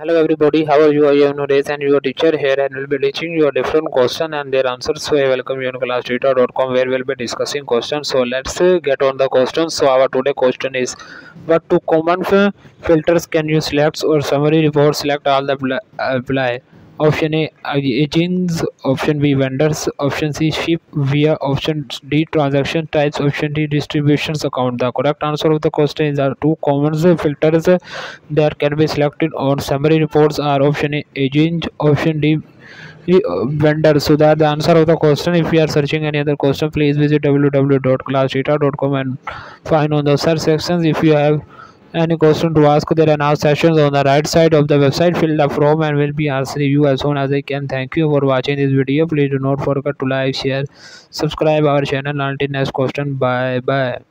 Hello everybody, how are you? I am and your teacher here and we will be teaching you a different question and their answers. So I welcome you on classtheta.com where we'll be discussing questions. So let's uh, get on the questions. So our today question is what two common filters can you select or summary report select all the apply? Option A agents option B vendors option C ship via option D transaction types option D distribution account the correct answer of the question are two common filters there can be selected on summary reports are option A agent option D vendor so that the answer of the question if you are searching any other question please visit www.classdata.com and find on the search sections if you have any question to ask, there are now sessions on the right side of the website. Fill the form and will be answering you as soon as I can. Thank you for watching this video. Please do not forget to like, share, subscribe our channel. Until next question. Bye bye.